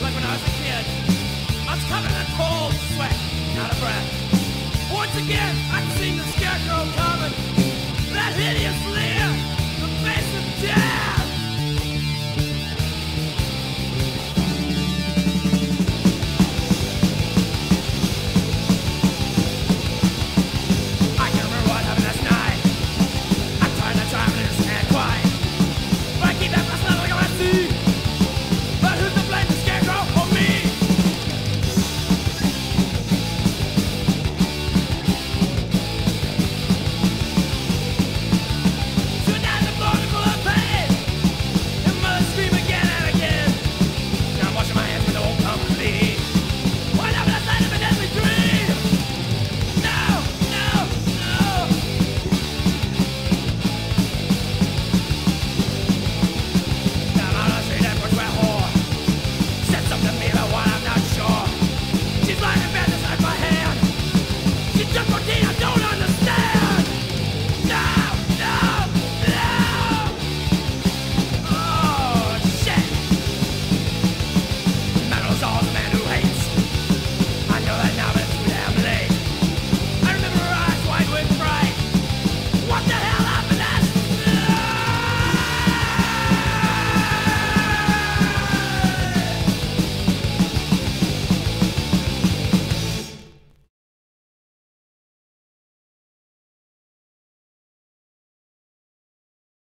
Like when I was a kid, I was covered in cold sweat, not a breath. Once again, I can the this